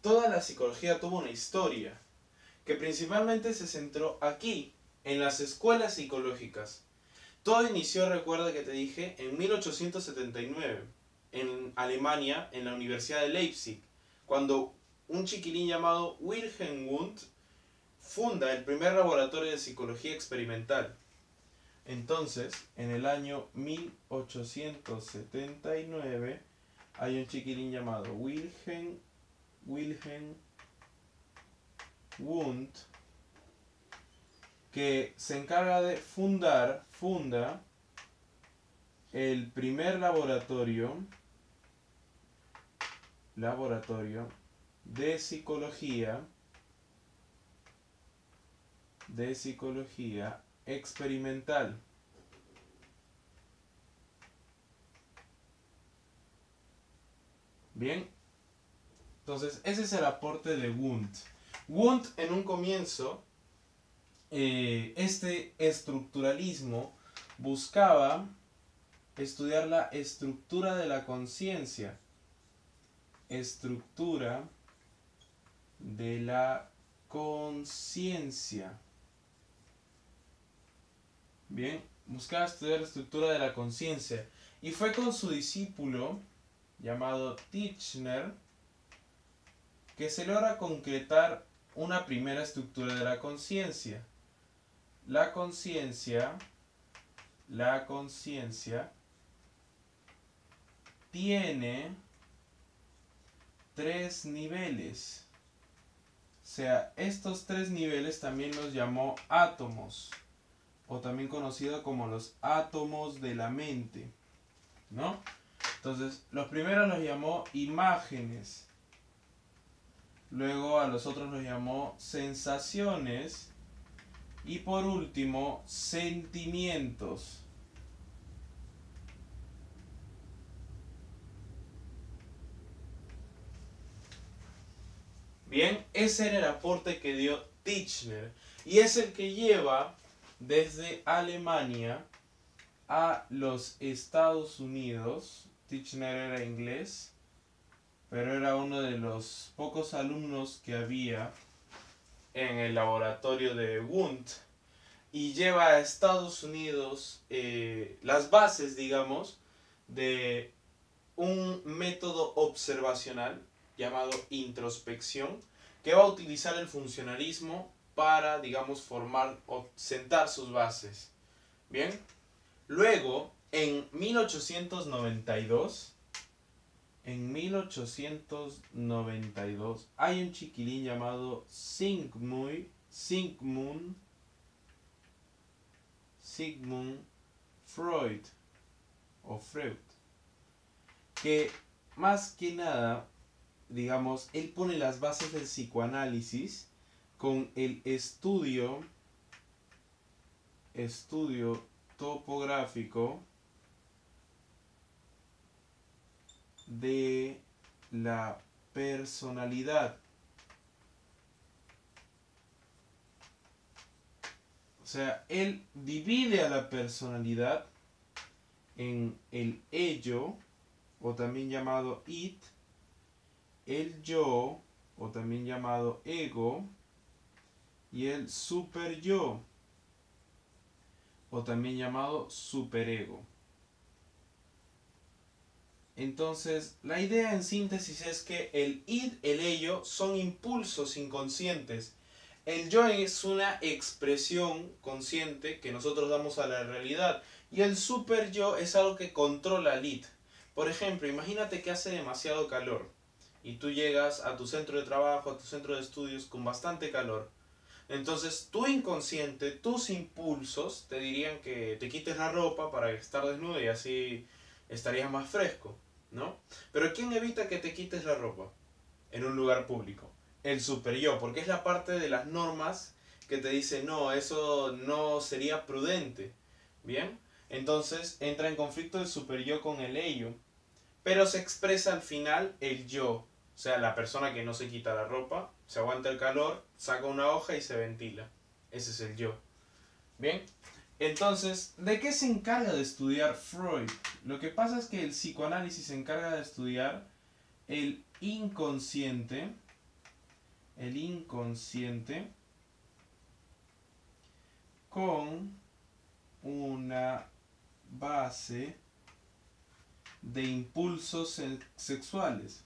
toda la psicología tuvo una historia, que principalmente se centró aquí, en las escuelas psicológicas. Todo inició, recuerda que te dije, en 1879, en Alemania, en la Universidad de Leipzig, cuando un chiquilín llamado Wilhelm Wundt funda el primer laboratorio de psicología experimental. Entonces, en el año 1879, hay un chiquilín llamado Wilhelm, Wilhelm Wundt que se encarga de fundar, funda el primer laboratorio, laboratorio de psicología, de psicología experimental. Bien, entonces ese es el aporte de Wundt. Wundt en un comienzo eh, este estructuralismo buscaba estudiar la estructura de la conciencia. Estructura de la conciencia. Bien, buscaba estudiar la estructura de la conciencia. Y fue con su discípulo, llamado Tichner, que se logra concretar una primera estructura de la conciencia. La conciencia, la conciencia tiene tres niveles. O sea, estos tres niveles también los llamó átomos, o también conocido como los átomos de la mente, ¿no? Entonces, los primeros los llamó imágenes, luego a los otros los llamó sensaciones, y por último, sentimientos. Bien, ese era el aporte que dio Tichner y es el que lleva desde Alemania a los Estados Unidos. Tichner era inglés, pero era uno de los pocos alumnos que había en el laboratorio de Wundt y lleva a Estados Unidos eh, las bases, digamos, de un método observacional llamado introspección que va a utilizar el funcionalismo para, digamos, formar o sentar sus bases. Bien, luego, en 1892, en 1892 hay un chiquilín llamado Sigmund, Sigmund, Sigmund Freud o Freud, que más que nada, digamos, él pone las bases del psicoanálisis con el estudio, estudio topográfico de la personalidad. O sea, él divide a la personalidad en el ello, o también llamado it, el yo, o también llamado ego, y el super yo, o también llamado superego. Entonces, la idea en síntesis es que el id, el ello, son impulsos inconscientes. El yo es una expresión consciente que nosotros damos a la realidad. Y el super yo es algo que controla el id. Por ejemplo, imagínate que hace demasiado calor y tú llegas a tu centro de trabajo, a tu centro de estudios con bastante calor. Entonces, tu inconsciente, tus impulsos te dirían que te quites la ropa para estar desnudo y así estarías más fresco. ¿No? Pero ¿quién evita que te quites la ropa en un lugar público? El superior, porque es la parte de las normas que te dice, no, eso no sería prudente. ¿Bien? Entonces entra en conflicto el superior con el ello. Pero se expresa al final el yo. O sea, la persona que no se quita la ropa, se aguanta el calor, saca una hoja y se ventila. Ese es el yo. ¿Bien? Entonces, ¿de qué se encarga de estudiar Freud? Lo que pasa es que el psicoanálisis se encarga de estudiar el inconsciente, el inconsciente con una base de impulsos sexuales.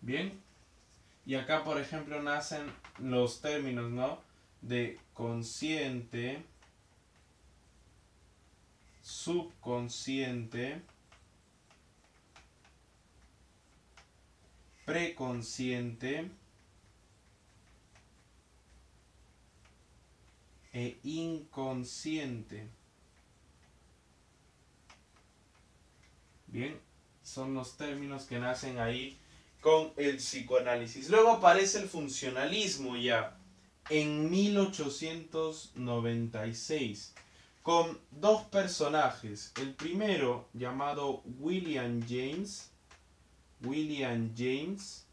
Bien. Y acá, por ejemplo, nacen los términos, ¿no? De consciente, subconsciente, preconsciente e inconsciente. Bien, son los términos que nacen ahí con el psicoanálisis. Luego aparece el funcionalismo ya en 1896 con dos personajes. El primero llamado William James, William James,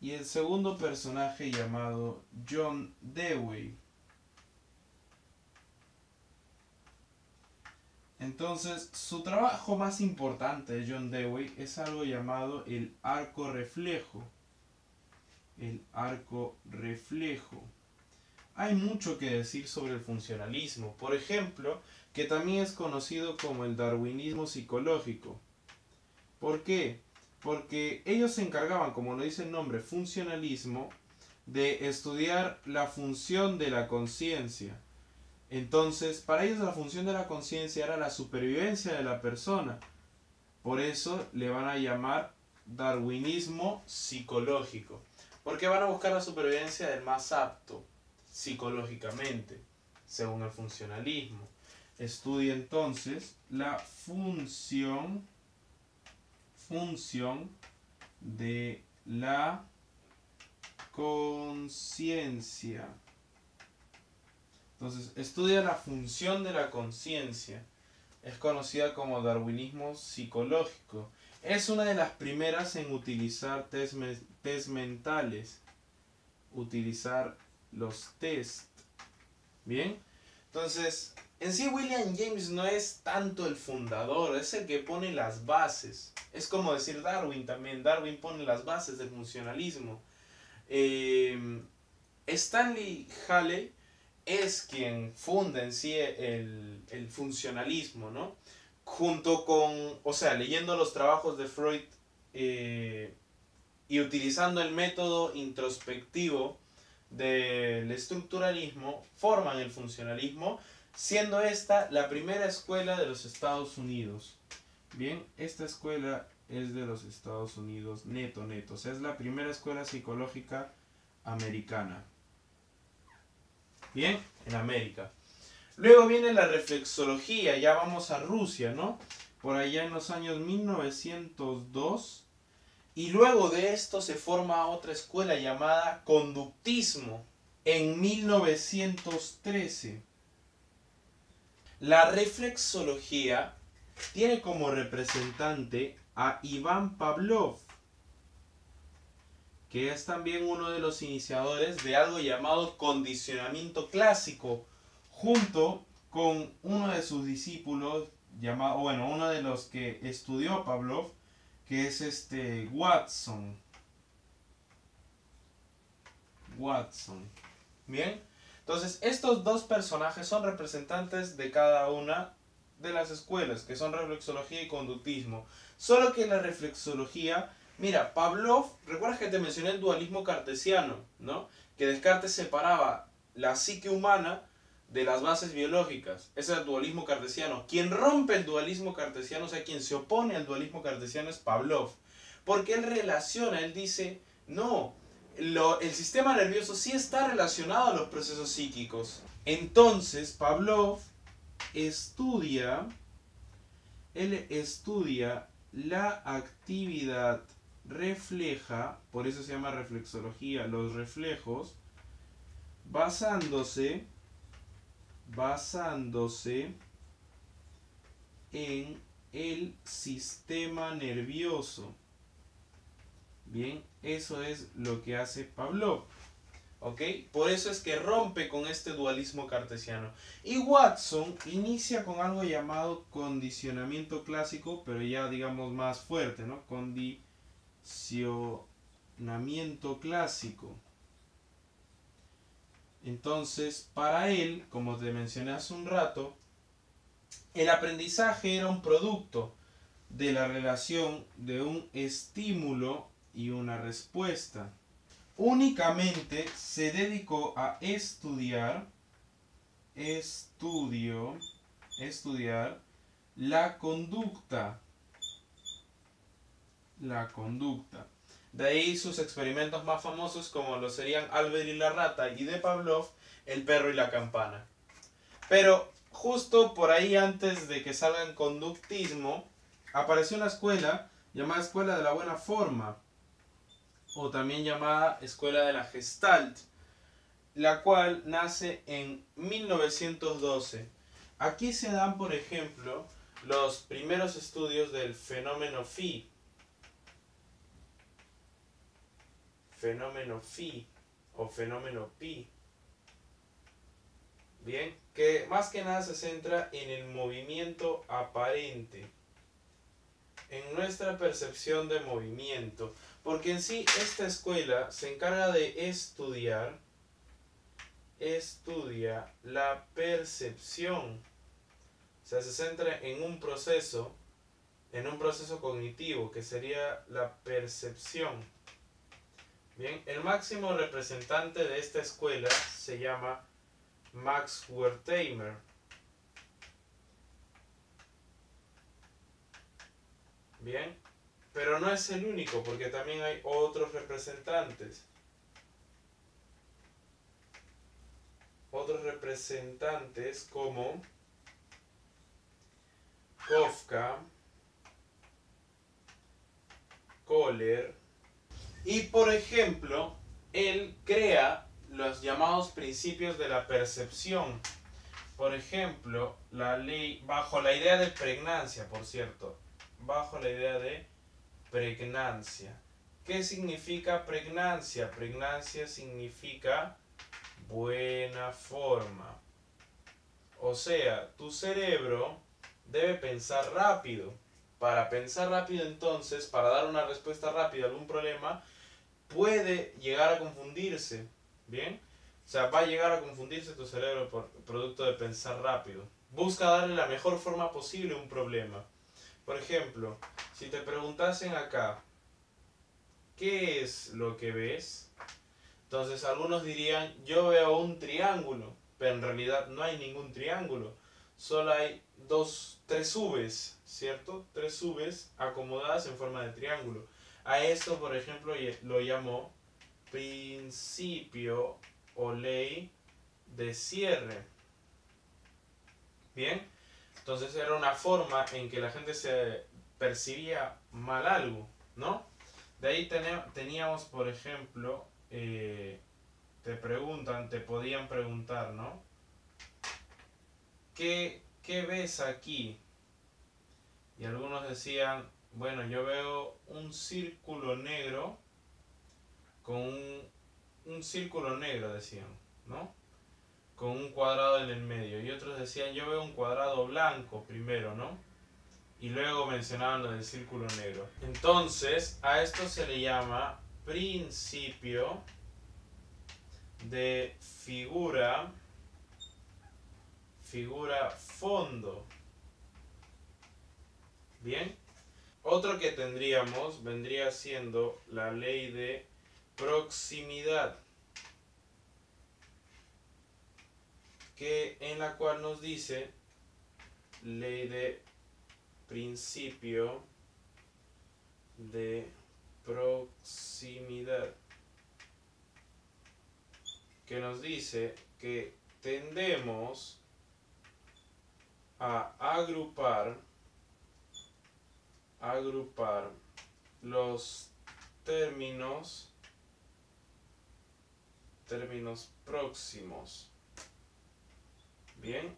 y el segundo personaje llamado John Dewey. Entonces, su trabajo más importante de John Dewey es algo llamado el arco reflejo. El arco reflejo. Hay mucho que decir sobre el funcionalismo. Por ejemplo, que también es conocido como el darwinismo psicológico. ¿Por qué? Porque ellos se encargaban, como lo dice el nombre, funcionalismo, de estudiar la función de la conciencia entonces, para ellos la función de la conciencia era la supervivencia de la persona. Por eso le van a llamar darwinismo psicológico. Porque van a buscar la supervivencia del más apto psicológicamente, según el funcionalismo. Estudia entonces la función, función de la conciencia. Entonces, estudia la función de la conciencia. Es conocida como darwinismo psicológico. Es una de las primeras en utilizar test, mentales. Utilizar los test. Bien. Entonces, en sí William James no es tanto el fundador, es el que pone las bases. Es como decir Darwin también. Darwin pone las bases del funcionalismo. Eh, Stanley Halley es quien funda en sí el, funcionalismo, ¿no? Junto con, o sea, leyendo los trabajos de Freud eh, y utilizando el método introspectivo del estructuralismo, forman el funcionalismo, siendo esta la primera escuela de los Estados Unidos. Bien, esta escuela es de los Estados Unidos, neto, neto. O sea, es la primera escuela psicológica americana. Bien, en América. Luego viene la reflexología, ya vamos a Rusia, ¿no? Por allá en los años 1902. Y luego de esto se forma otra escuela llamada conductismo en 1913. La reflexología tiene como representante a Iván Pavlov, que es también uno de los iniciadores de algo llamado condicionamiento clásico, junto con uno de sus discípulos, llamado, bueno, uno de los que estudió Pavlov, que es este Watson. Watson. Bien. Entonces, estos dos personajes son representantes de cada una de las escuelas, que son reflexología y conductismo. Solo que la reflexología Mira, Pavlov, ¿recuerdas que te mencioné el dualismo cartesiano? ¿No? Que Descartes separaba la psique humana de las bases biológicas. Ese es el dualismo cartesiano. Quien rompe el dualismo cartesiano, o sea, quien se opone al dualismo cartesiano es Pavlov. Porque él relaciona, él dice, no, el sistema nervioso sí está relacionado a los procesos psíquicos. Entonces, Pavlov estudia, él estudia la actividad refleja, por eso se llama reflexología, los reflejos, basándose, basándose en el sistema nervioso. Bien, eso es lo que hace Pavlov. ¿Ok? Por eso es que rompe con este dualismo cartesiano. Y Watson inicia con algo llamado condicionamiento clásico, pero ya digamos más fuerte, ¿no? Condicionamiento clásico. Entonces, para él, como te mencioné hace un rato, el aprendizaje era un producto de la relación de un estímulo y una respuesta únicamente se dedicó a estudiar, estudio, estudiar la conducta. La conducta. De ahí sus experimentos más famosos como lo serían Albert y la rata y de Pavlov, el perro y la campana. Pero justo por ahí antes de que salga en conductismo, apareció una escuela llamada Escuela de la Buena Forma, o también llamada Escuela de la Gestalt, la cual nace en 1912. Aquí se dan, por ejemplo, los primeros estudios del fenómeno phi. Fenómeno phi o fenómeno pi. Bien, que más que nada se centra en el movimiento aparente, en nuestra percepción de movimiento. Porque en sí esta escuela se encarga de estudiar, estudia la percepción. O sea, se centra en un proceso, en un proceso cognitivo que sería la percepción. Bien, el máximo representante de esta escuela se llama Max Wertheimer. Bien, pero no es el único, porque también hay otros representantes. Otros representantes como Kafka, Kohler, y por ejemplo, él crea los llamados principios de la percepción. Por ejemplo, la ley, bajo la idea de pregnancia, por cierto, bajo la idea de pregnancia. ¿Qué significa pregnancia? Pregnancia significa buena forma. O sea, tu cerebro debe pensar rápido. Para pensar rápido entonces, para dar una respuesta rápida a algún problema, puede llegar a confundirse. ¿Bien? O sea, va a llegar a confundirse tu cerebro por producto de pensar rápido. Busca darle la mejor forma posible a un problema. Por ejemplo, si te preguntasen acá, ¿qué es lo que ves? Entonces algunos dirían, yo veo un triángulo, pero en realidad no hay ningún triángulo. Solo hay dos, tres Vs, ¿cierto? Tres Vs acomodadas en forma de triángulo. A esto, por ejemplo, lo llamó principio o ley de cierre. Bien, entonces era una forma en que la gente se percibía mal algo, ¿no? De ahí teníamos, por ejemplo, eh, te preguntan, te podían preguntar, ¿no? ¿Qué, ¿Qué ves aquí? Y algunos decían, bueno, yo veo un círculo negro con un, círculo negro, decían, ¿no? con un cuadrado en el medio. Y otros decían, yo veo un cuadrado blanco primero, ¿no? Y luego mencionaban lo del círculo negro. Entonces, a esto se le llama principio de figura, figura fondo. Bien. Otro que tendríamos vendría siendo la ley de proximidad. que en la cual nos dice ley de principio de proximidad que nos dice que tendemos a agrupar agrupar los términos términos próximos Bien.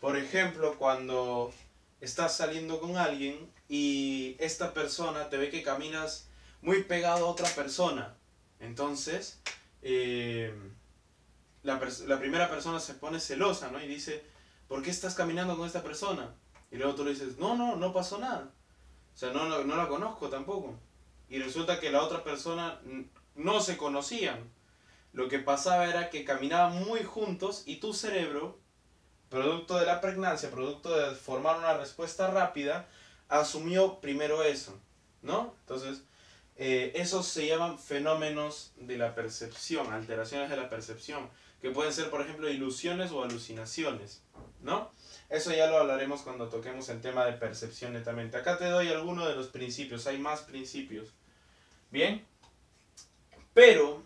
Por ejemplo, cuando estás saliendo con alguien y esta persona te ve que caminas muy pegado a otra persona. Entonces, eh, la, la, primera persona se pone celosa, ¿no? Y dice, ¿por qué estás caminando con esta persona? Y luego tú le dices, no, no, no pasó nada. O sea, no, no, no la conozco tampoco. Y resulta que la otra persona no se conocían. Lo que pasaba era que caminaban muy juntos y tu cerebro, producto de la pregnancia, producto de formar una respuesta rápida, asumió primero eso, ¿no? Entonces, eh, esos se llaman fenómenos de la percepción, alteraciones de la percepción, que pueden ser, por ejemplo, ilusiones o alucinaciones, ¿no? Eso ya lo hablaremos cuando toquemos el tema de percepción netamente. Acá te doy algunos de los principios, hay más principios. Bien, pero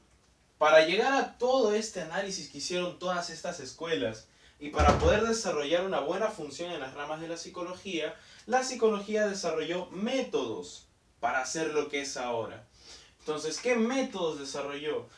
para llegar a todo este análisis que hicieron todas estas escuelas y para poder desarrollar una buena función en las ramas de la psicología, la psicología desarrolló métodos para hacer lo que es ahora. Entonces, ¿qué métodos desarrolló?